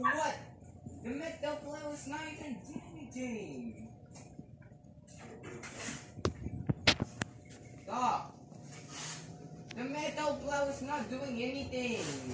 what? The metal blow is not even damaging. Stop. The metal blow is not doing anything.